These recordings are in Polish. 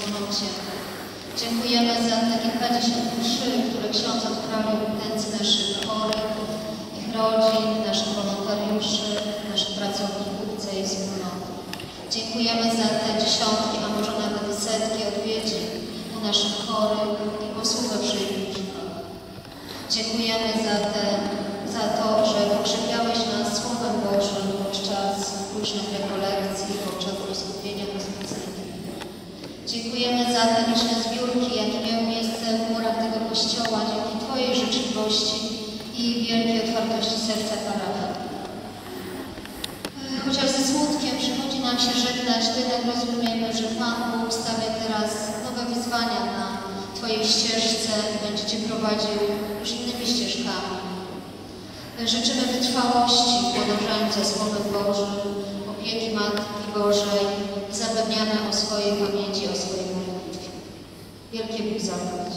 wspólnocie. Dziękujemy za te kilkadziesiąt mszy, które ksiądz odprawił w intencji naszych chorych, ich rodzin, naszych wolontariuszy, naszych pracowników całej wspólnoty. Dziękujemy za te dziesiątki, a może nawet setki odwiedzin u naszych chorych i posługę przy. Dziękujemy za, te, za to, że pokrzepiałeś nas Słowem Bożym podczas różnych rekolekcji, podczas hospicyjnych. Dziękujemy za te liczne zbiórki, jakie miały miejsce w murach tego kościoła, dzięki Twojej życzliwości i wielkiej otwartości serca parafii. Chociaż ze smutkiem przychodzi nam się żegnać, to jednak rozumiemy, że Pan Bóg stawia teraz nowe wyzwania na Twojej ścieżce i będzie Cię prowadził już innymi ścieżkami. Życzymy wytrwałości w podążaniu za Słowem Bożym, opieki Matki Bożej i zapewniamy o swojej pamięci, o swojej modlitwie. Wielkie Bóg zapłać.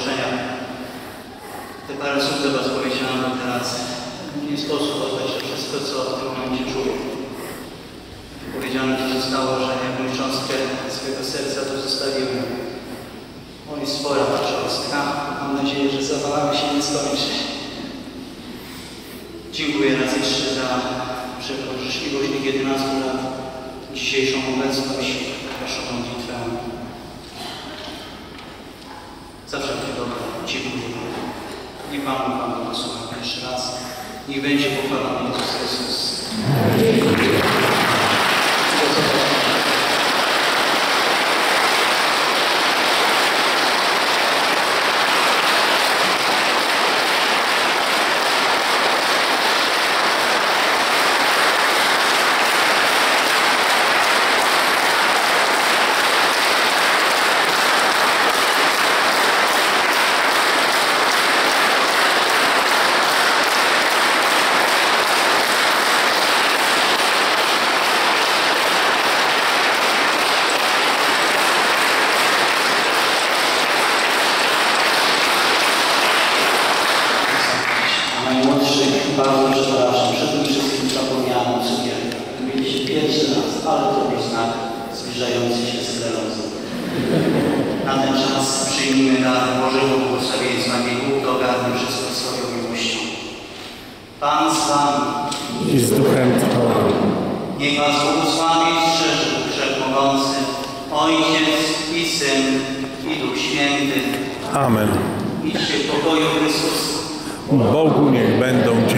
Ogłoszeniach te parę słów do Was powiedziałem teraz nie sposób oddać to wszystko, co w tym momencie czuję. Powiedziane to zostało, że jakąś cząstkę swojego serca tu zostawiłem. Oj, spora ta cząstka. Mam nadzieję, że zabawa się nie skończy. Dziękuję raz jeszcze za wszelką życzliwość tych 11 lat, dzisiejszą obecność, Waszą modlitwę. Za wszelkie dobro. Dziękuję. Niech Pan Bóg Wam błogosławi jeszcze raz. Niech będzie pochwalony Jezus zbliżającej się sklerozy. Na ten czas przyjmijmy dar Bożego błogosławieństwa, Bóg dogarnie wszystko swoją miłością. Pan z Wami, i z duchem Twoim. niech Was błogosławi i Bóg Wszechmogący, Ojciec i Syn i Duch Święty. Amen. Idźcie w pokoju Chrystusa. Bogu niech będą.